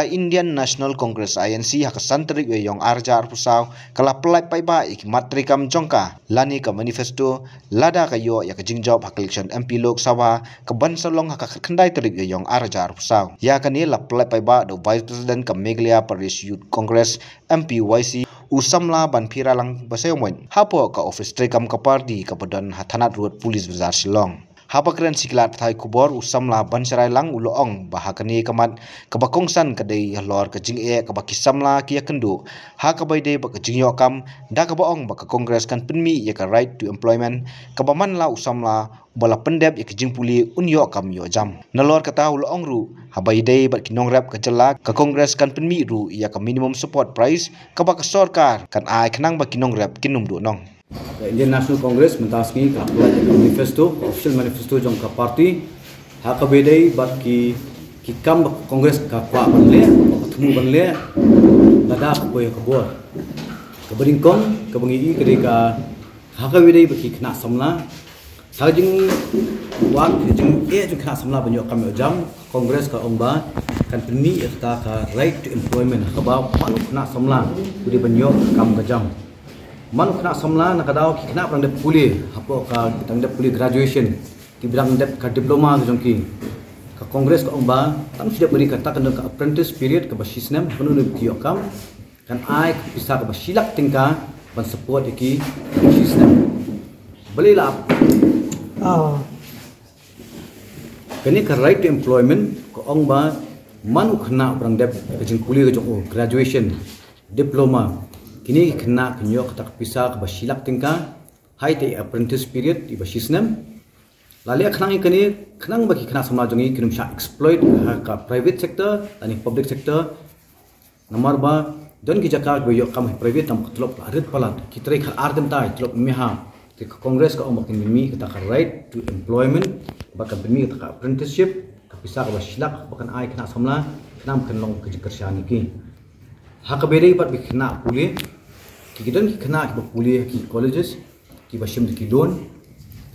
ka Indian National Congress INC ha ka santrik we yong arjar pusaw kala plai pai ba ik matri kam jongka lani ka manifesto lada ka yo ya ka jingjob ha election MP Lok Sabha ka ban salong ha ka khandai trik we yong arjar pusaw ya ka ni la plai pai ba do vice president ka Meghalaya Pradesh Youth Congress MP YC usamla ban phira lang basayo moin hapo ka office trekam ka party ka badan hathanat road police bazar shillong Hapakren siklat thai kubor usamla bansarai lang uloong bahakani kamat kabakongsan kadai lor kajing e kabakisamla kia kendu ha kabai de bak kajing yokam da kabaong bak kongres kan penmi ya ka right to employment kabaman la usamla bala pendep ya kajing puli un yokam yo jam. Nalor kata uloong ru habai de bak kinong rap kajala ka kongres kan penmi ru ya ka minimum support price kabak sorkar kan ai kenang bak kinong rap kinum du nong The Indian National Congress mentaski ka buat manifesto official manifesto jong ka parti. Ha ka bat ki ki kam congress ka kwa ban le thmu ban le lada ko ka bor ka kong ka bangi i ka ka ha ka ki khna samla. Sa jing jing e jing khna samla ban kam jam congress ka ong ba kan pni ta ka right to employment ka ba pan khna samla budi ban yo kam ka jam man kena samla nak ada ki kena perang dep puli apa ka tang dep puli graduation. Ki bilang dep ka diploma tu jongki ka kongres ka umba tam sudah beri kata kena ka apprentice period ka basisnem penuh ni ki okam kan ai bisa ka basilak tingka ban support ki basisnem beli lah. Oh kini ka right to employment ka umba man kena perang dep ka jing puli ka jong graduation diploma kini kena kenyok tak pisah ke basilak tingka hai te apprentice period di basisnem lalu kenang kini kenang bagi kena sama jongi kini bisa exploit ke private sector dan public sector. Nomor ba dan kita kak boyo kam private tam ketlop arit palat. Kita rek ardem tai ketlop meha. Ke kongres ke omak ini mi kan right to employment. Bahkan bimi kita apprenticeship ke pisah ke basilak bahkan ai kena samla. Kenang kenong kejekersian ini Hak beri pat bikna pulih dan kena kita kuliah ki colleges ki bashim ki loan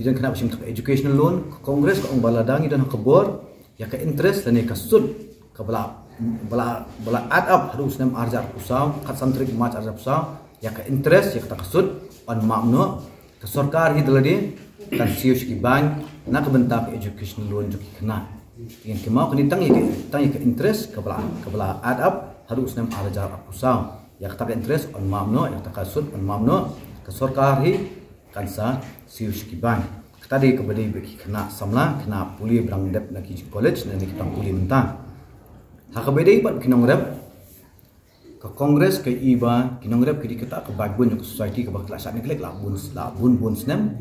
kita kena bashim ki educational loan kongres ko ang baladang dan ka bor ya ka interest dan ka sud ka bala bala bala add up. Harus nam arjar usaw kat santri mat arjar usaw ya ka interest ya ka sud on mamno ka sarkar hi dalade kan siyo ki bank na ka bentak educational loan jo ki kena. Yang kemau kini tang ya tang ya ka interest ka bala ka bala add up. Harus nam arjar usaw tak kasut on mamno ke sarkar hi kan sa siu skiban tadi kepada bagi kena samla kena puli berang dep nak college dan kita puli mentah. Ha kepada ibat kinong rep. Ke kongres ke iba kinong rep ke kita ke bagun ke society ke kelas ni kelek lah bun lah bun snem.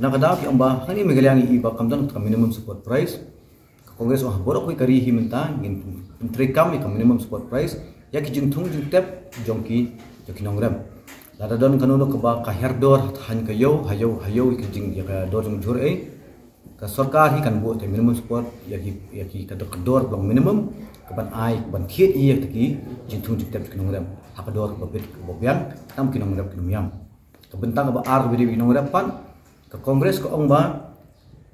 Nak ada ki amba hani megaliang iba kamdan ke minimum support price. Kongres wah borok ke kari hi menteri kami ke minimum support price. Ya ki jing thung jing tep jong ki jo ki nongram la da don kanono ke ba ka herdor han ke yo hayo hayo ki jing ya ka dor jong jur e ka sarkar hi kan bo te minimum support ya ki ya ki ka dor dor blong minimum. Ke ban ai ban thiet i ya ki jing thung jing tep ki nongram ha ka dor ba bit bo bian tam ki nongram ki nongram ke bentang ba ar bi bi nongram pan. Ke kongres ko ong ba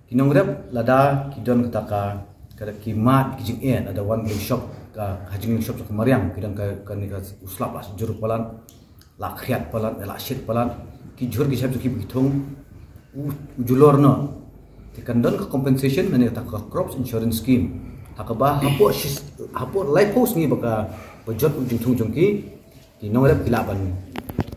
ki nongram la da ki don ka ka ka ki mat ki jing e ada one shop ka hajing shop ke mariam. Kidan ka ka ni ka uslap lah jur palan la khiat palan la shit palan ki jur ki shop ki bithong ujulor no. Ti kandon ka compensation mane ta ka crops insurance scheme. Hakaba hapo hapo life house ni baka bajot ujung thung jong ki ki no rep kila ban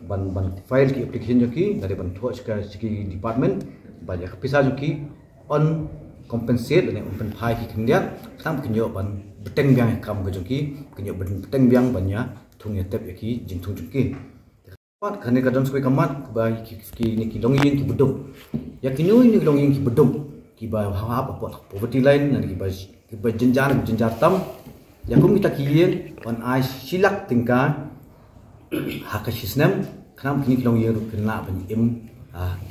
ban ban file ki application jo ki dari ban thos ka ki department ba ya pisa jo ki on compensate dan open pie ki kindia sam kinyo ban beteng biang kam ke jongki kenyo beteng biang banyak. Tung ya tep yaki jing tung jongki pat kane kadam skoi kamat ba ki ki ni ki long yin ki bedum ya kinyo ni long yin ki bedum ki ba ha ha pa poverty line nan ki ba ki ba jenjar jenjar tam ya kum kita ki on ai silak tingka ha ka kini ki long yin ru kena ban im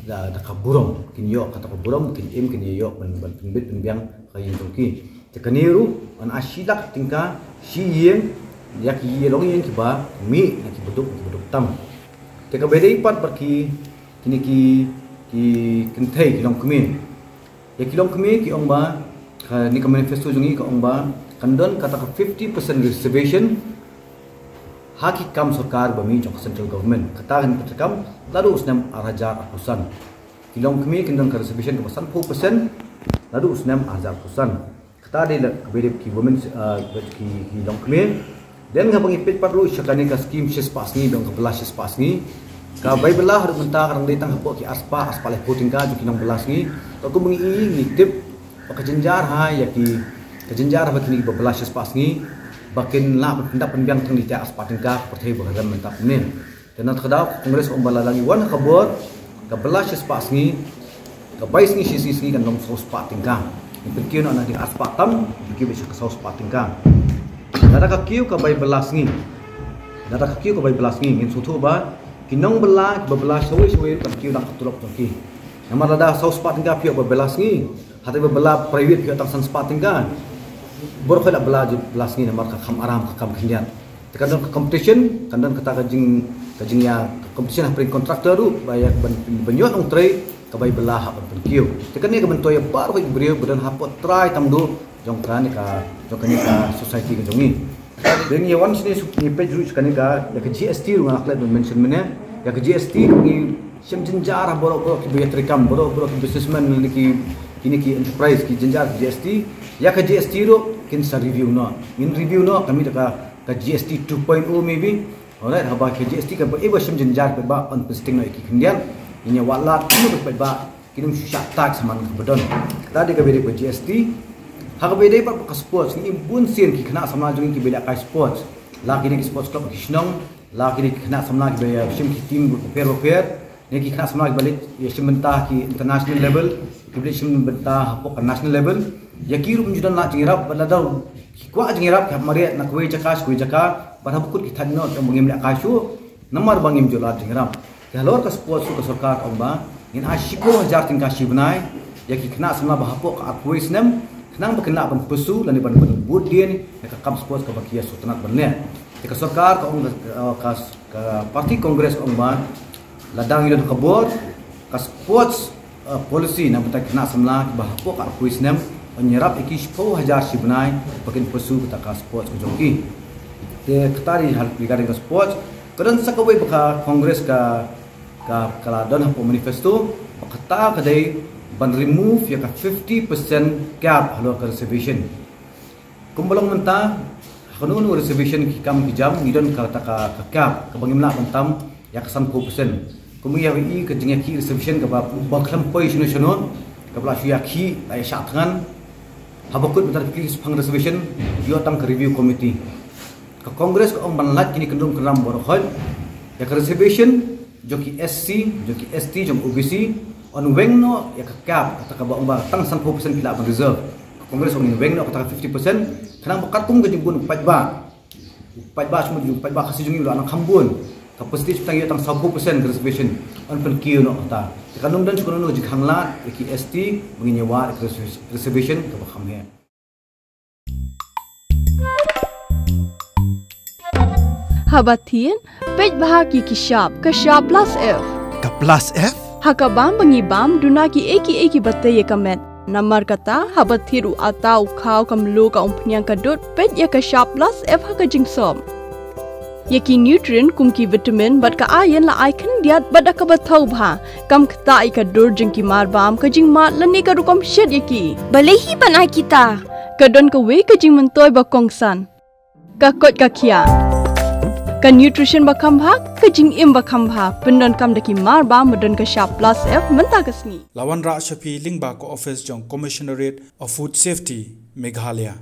da da ka burong kinyo kata ka burong kin im kin yo ban ban bit biang ka yin jongki tekaniru an asilak tingka si yen ya ki yelong yen ki ba mi na ki buduk ki tam. Teka bede ipat perki kini ki ki kentai ki long kumi ya ki long kumi ki ong ba ni ka manifesto jungi ka ong ba kandon kata ka 50% reservation haki kam sarkar bami jong central government. Kata kan petakam lalu usnam arajar apusan kilong kami kandon ka reservation ka pasan 4% lalu usnam arajar apusan kata de kebede ki women ki kilong kami dan nga pangipit patlu syakani ka scheme shes pas ni dong ka belas shes pas ni ka bai belah har mentah karang datang hapo ki aspa aspa le puting ka juki nong belas ni aku mengi ni tip pakajenjar ha ya ki kajenjar ha kini belas shes pas ni bakin la pendak penbiang tang di as patingka pertai bahagian mentap dan nanti kedau kongres ombala lagi. Wan kabur ke belas sepas ni ke bais ni sisi sisi kan dong sos patingka yang penting nak nanti as patam bagi bisa ke sos patingka nada ka kiu ke bai belas ni nada ka kiu ke bai belas ni ngin sutu ba kinong belas bebelas sawi sawi kan kiu nak tulok tongki. Nama ada sos patingka piu bebelas ni hati bebelas private piu tang san patingka bor khela bela belas ni namar kam aram kam khindian tekan ke competition kandan kata kajing kajing ya competition ha pring contractor tu bayak benyot ong tray ka bay bela ha pen kiu. Tekan ni ka bentoy par ko brio bedan ha pot try tam do jong kan ka jong kan ka society ka jongi then ye one sini ni page root kan ka ya ka GST ru ngak let mention mene ya ka GST ni sim jenjar boro boro ki bayat rekam boro boro businessman ni ki kini ki enterprise ki jenjar GST ya ke GST ro kin sa review no. In review no kami ta ka GST 2.0 maybe. Alright haba ke GST ka ba iba shim jenjar ba ba on posting no ki kindian inya wala kinu ba ba kinum syak tax man ka bedon. Tadi ka bede ko GST ha ka bede pa ka sports ni bun sien ki kana sama jung ki bede ka sports. La ki ni sports club ki shnong la ki ni kana sama ki bede shim ki team per per ni ki kana sama ki balik ya shim mentah ki international level kibli shim benta hapo ka national level. Ya kiru menjudan nak jingirap baladau kwa jingirap kap mari nak kuai jakas kuai jaka pada bukut kita yang bangim nak kasu nomor bangim julat jingirap ya lor ka sport su ka sarkar omba in ashiko hajar tingka shibnai ya ki kena sama bahapo ka kuai snem kenang berkena ban pesu dan ban ban budin ya ka kam sport ka bakia sutanat banne ya ka sarkar ka om ka ka parti kongres omba ladang idon kabor ka sports Uh, polisi nak betul kena semula bahawa kat kuis nem menyerap iki 10 hajar sibnai bagian pesu kita ka sports kujoki te ketari hal regarding ka sports kedan sakawai baka kongres ka ka kala don hapo manifesto kata kadai ban remove ya ka 50% cap halo reservation. Kumbalong menta kanunu reservation ki kam ki jam ka ta ka cap ka bangimna mentam ya ka 10% kumi ya wi ke jengya ki reception ke ba baklam poi shino shino ke bla shia ki ai shat ngan habakut betar ki sepang reservation yo ke review committee ke kongres ke omban lat kini kendung keram bor khol ya ke reservation jo ki SC jo ki ST jo OBC on weng no ya ke cap kata ka ba omba tang 100% kila ban reserve kongres on weng no kata 50% kenang bakat tung ke jembun pat ba pat ba semua pat ba kasih jungi anak kambun kapasiti kita yang tang sabu persen reservation on pen kiu no kata kanung dan cukup no jikang lat ki ST menginyewa reservation ke bakam he Habatin, pej bahagi ki sharp, ke sharp plus F. Ke plus F? Hakabam bam duna ki eki eki batte ye kamet. Namar kata habathiru atau khau kam lu ka umpnyang kadut pej ya sharp plus F haka jingsom yaki nutrient kum ki vitamin bat ka iron la ai khan diat bat ka ba thau bha kam khta ai ka dur jing ki mar bam ka jing ma la ne ka rukom shet yaki bale hi banai kita ka don ka we ka jing man toy ba kong san ka kot ka khia ka nutrition ba kham bha ka jing im ba kham bha pendon kam de ki mar ba modon ka sharp plus f manta ka sni lawan ra shapi ling ba ko office jong commissionerate of food safety meghalaya